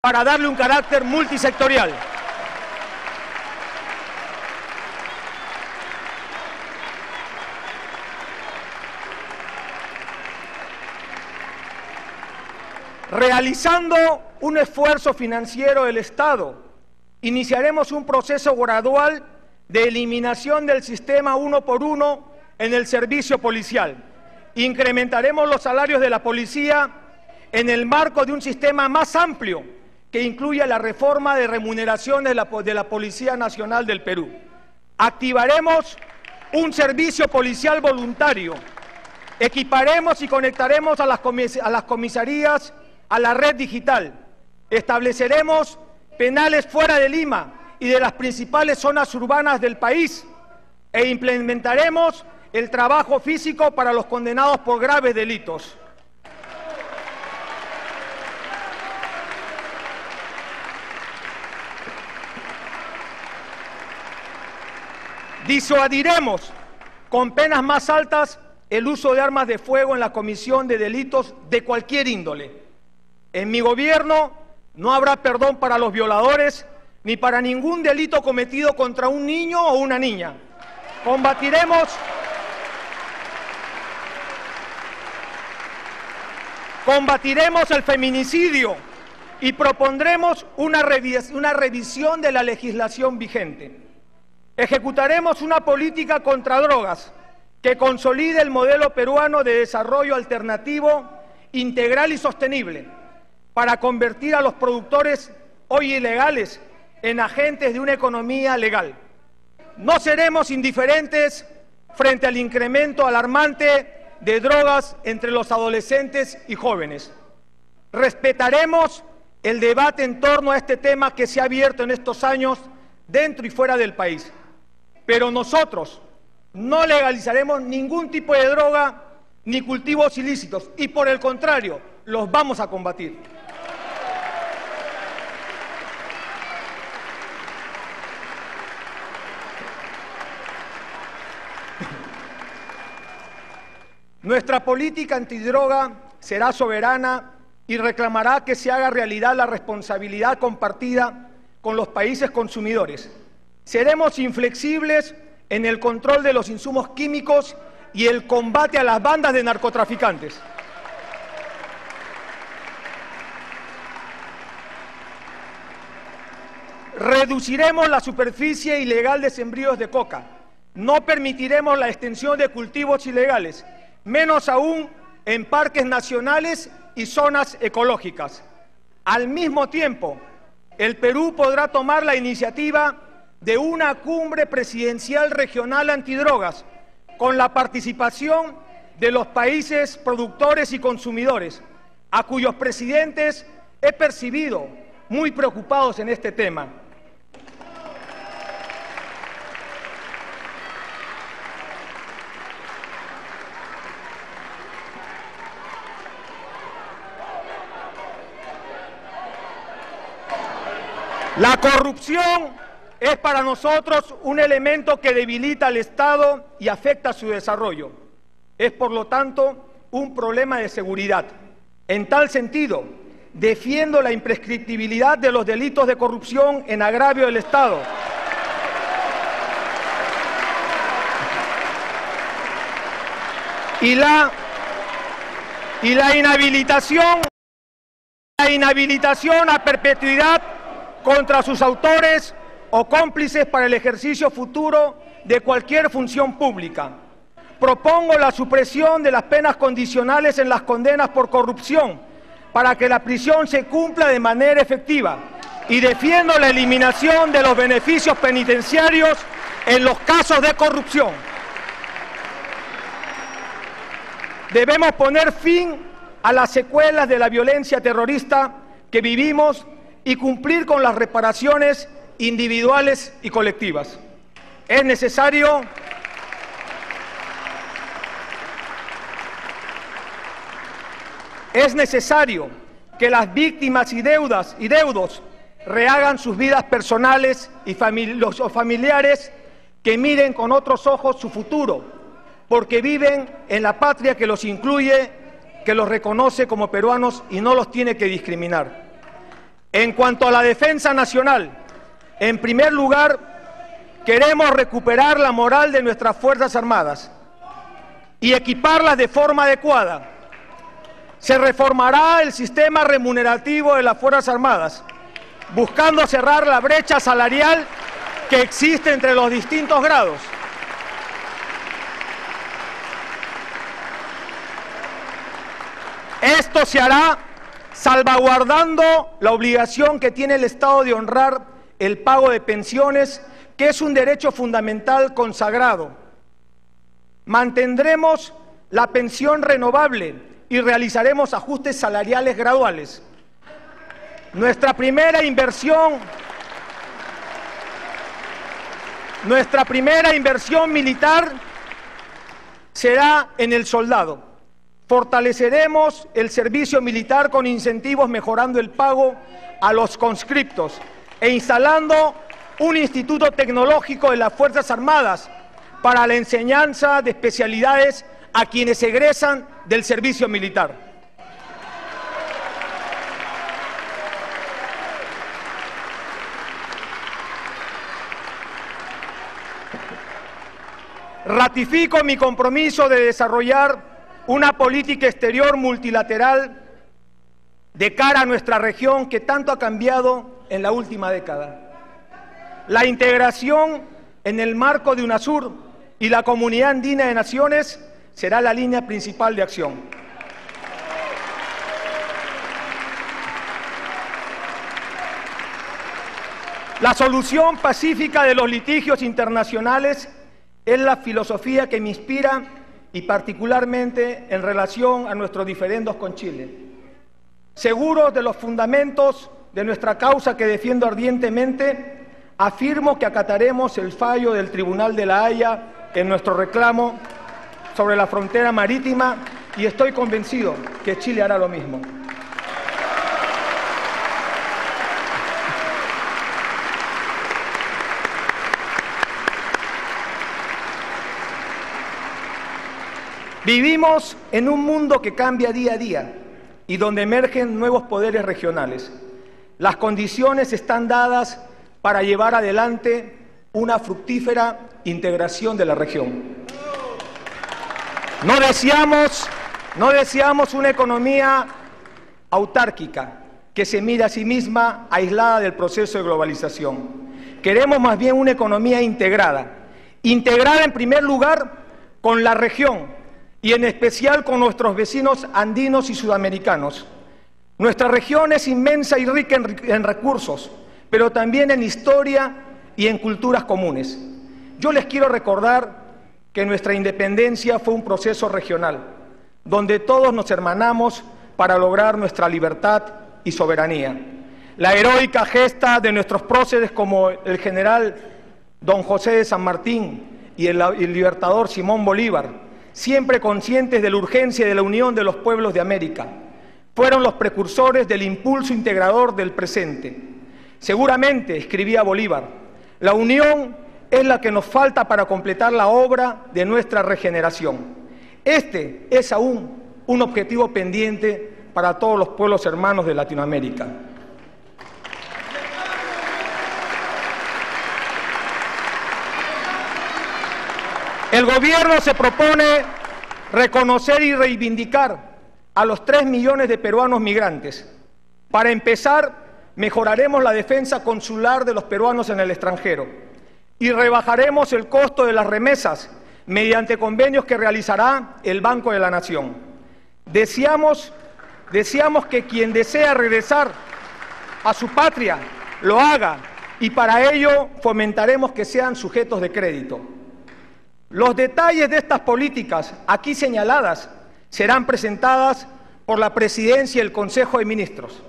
para darle un carácter multisectorial. Realizando un esfuerzo financiero del Estado, iniciaremos un proceso gradual de eliminación del sistema uno por uno en el servicio policial. Incrementaremos los salarios de la policía en el marco de un sistema más amplio que incluya la reforma de remuneraciones de la, Policía Nacional del Perú. Activaremos un servicio policial voluntario. Equiparemos y conectaremos a las comisarías a la red digital. Estableceremos penales fuera de Lima y de las principales zonas urbanas del país e implementaremos el trabajo físico para los condenados por graves delitos. Disuadiremos con penas más altas el uso de armas de fuego en la comisión de delitos de cualquier índole. En mi gobierno no habrá perdón para los violadores ni para ningún delito cometido contra un niño o una niña. Combatiremos combatiremos el feminicidio y propondremos una, una revisión de la legislación vigente. Ejecutaremos una política contra drogas que consolide el modelo peruano de desarrollo alternativo, integral y sostenible para convertir a los productores hoy ilegales en agentes de una economía legal. No seremos indiferentes frente al incremento alarmante de drogas entre los adolescentes y jóvenes. Respetaremos el debate en torno a este tema que se ha abierto en estos años dentro y fuera del país. Pero nosotros no legalizaremos ningún tipo de droga ni cultivos ilícitos y por el contrario, los vamos a combatir. Nuestra política antidroga será soberana y reclamará que se haga realidad la responsabilidad compartida con los países consumidores Seremos inflexibles en el control de los insumos químicos y el combate a las bandas de narcotraficantes. Reduciremos la superficie ilegal de sembríos de coca. No permitiremos la extensión de cultivos ilegales, menos aún en parques nacionales y zonas ecológicas. Al mismo tiempo, el Perú podrá tomar la iniciativa de una cumbre presidencial regional antidrogas con la participación de los países productores y consumidores, a cuyos presidentes he percibido muy preocupados en este tema. La corrupción es para nosotros un elemento que debilita al Estado y afecta su desarrollo. Es, por lo tanto, un problema de seguridad. En tal sentido, defiendo la imprescriptibilidad de los delitos de corrupción en agravio del Estado. Y la, y la inhabilitación, la inhabilitación a perpetuidad contra sus autores o cómplices para el ejercicio futuro de cualquier función pública. Propongo la supresión de las penas condicionales en las condenas por corrupción para que la prisión se cumpla de manera efectiva y defiendo la eliminación de los beneficios penitenciarios en los casos de corrupción. Debemos poner fin a las secuelas de la violencia terrorista que vivimos y cumplir con las reparaciones individuales y colectivas. Es necesario es necesario que las víctimas y deudas y deudos rehagan sus vidas personales y los familiares que miren con otros ojos su futuro, porque viven en la patria que los incluye, que los reconoce como peruanos y no los tiene que discriminar. En cuanto a la defensa nacional, en primer lugar, queremos recuperar la moral de nuestras Fuerzas Armadas y equiparlas de forma adecuada. Se reformará el sistema remunerativo de las Fuerzas Armadas, buscando cerrar la brecha salarial que existe entre los distintos grados. Esto se hará salvaguardando la obligación que tiene el Estado de honrar el pago de pensiones, que es un derecho fundamental consagrado. Mantendremos la pensión renovable y realizaremos ajustes salariales graduales. Nuestra primera inversión nuestra primera inversión militar será en el soldado. Fortaleceremos el servicio militar con incentivos mejorando el pago a los conscriptos e instalando un instituto tecnológico de las Fuerzas Armadas para la enseñanza de especialidades a quienes egresan del servicio militar. Ratifico mi compromiso de desarrollar una política exterior multilateral de cara a nuestra región que tanto ha cambiado en la última década. La integración en el marco de UNASUR y la Comunidad Andina de Naciones será la línea principal de acción. La solución pacífica de los litigios internacionales es la filosofía que me inspira y particularmente en relación a nuestros diferendos con Chile. Seguros de los fundamentos de nuestra causa que defiendo ardientemente, afirmo que acataremos el fallo del Tribunal de la Haya en nuestro reclamo sobre la frontera marítima y estoy convencido que Chile hará lo mismo. Vivimos en un mundo que cambia día a día y donde emergen nuevos poderes regionales. Las condiciones están dadas para llevar adelante una fructífera integración de la región. No deseamos, no deseamos una economía autárquica que se mira a sí misma aislada del proceso de globalización. Queremos más bien una economía integrada, integrada en primer lugar con la región, y en especial con nuestros vecinos andinos y sudamericanos. Nuestra región es inmensa y rica en, recursos, pero también en historia y en culturas comunes. Yo les quiero recordar que nuestra independencia fue un proceso regional, donde todos nos hermanamos para lograr nuestra libertad y soberanía. La heroica gesta de nuestros próceres como el general don José de San Martín y el libertador Simón Bolívar, siempre conscientes de la urgencia de la unión de los pueblos de América. Fueron los precursores del impulso integrador del presente. Seguramente, escribía Bolívar, la unión es la que nos falta para completar la obra de nuestra regeneración. Este es aún un objetivo pendiente para todos los pueblos hermanos de Latinoamérica. El gobierno se propone reconocer y reivindicar a los tres millones de peruanos migrantes. Para empezar, mejoraremos la defensa consular de los peruanos en el extranjero y rebajaremos el costo de las remesas mediante convenios que realizará el Banco de la Nación. Deseamos, deseamos que quien desea regresar a su patria lo haga y para ello fomentaremos que sean sujetos de crédito. Los detalles de estas políticas aquí señaladas serán presentadas por la Presidencia y el Consejo de Ministros,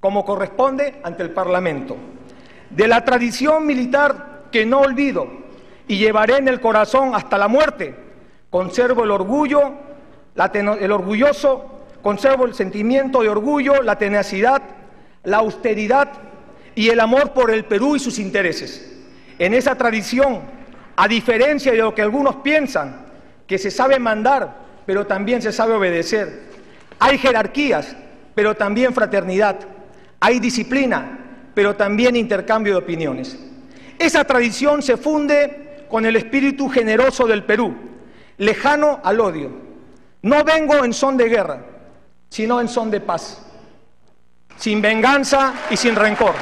como corresponde ante el Parlamento. De la tradición militar que no olvido y llevaré en el corazón hasta la muerte, conservo el orgullo, el orgulloso, conservo el sentimiento de orgullo, la tenacidad, la austeridad y el amor por el Perú y sus intereses. En esa tradición a diferencia de lo que algunos piensan, que se sabe mandar, pero también se sabe obedecer. Hay jerarquías, pero también fraternidad. Hay disciplina, pero también intercambio de opiniones. Esa tradición se funde con el espíritu generoso del Perú, lejano al odio. No vengo en son de guerra, sino en son de paz, sin venganza y sin rencor.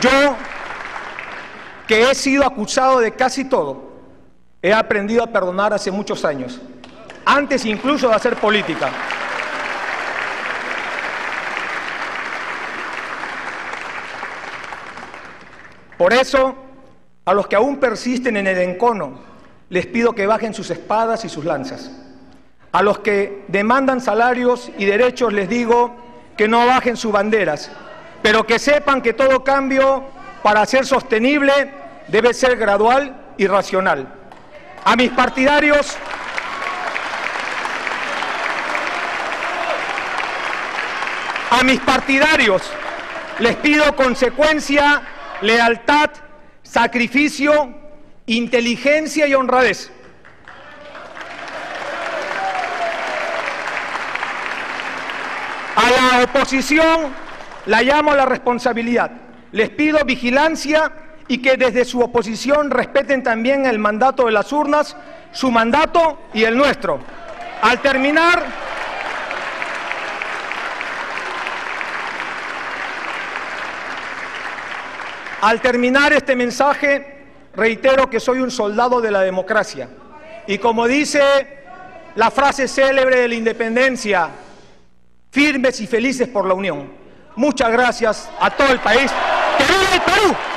Yo, que he sido acusado de casi todo, he aprendido a perdonar hace muchos años, antes incluso de hacer política. Por eso, a los que aún persisten en el encono, les pido que bajen sus espadas y sus lanzas. A los que demandan salarios y derechos les digo que no bajen sus banderas, pero que sepan que todo cambio para ser sostenible debe ser gradual y racional. A mis partidarios A mis partidarios les pido consecuencia, lealtad, sacrificio, inteligencia y honradez. A la oposición la llamo a la responsabilidad. Les pido vigilancia y que desde su oposición respeten también el mandato de las urnas, su mandato y el nuestro. Al terminar, Al terminar este mensaje, reitero que soy un soldado de la democracia. Y como dice la frase célebre de la independencia, firmes y felices por la unión. Muchas gracias a todo el país. ¡Que viva el Perú!